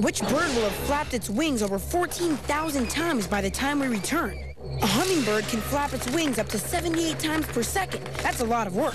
Which bird will have flapped its wings over 14,000 times by the time we return? A hummingbird can flap its wings up to 78 times per second. That's a lot of work.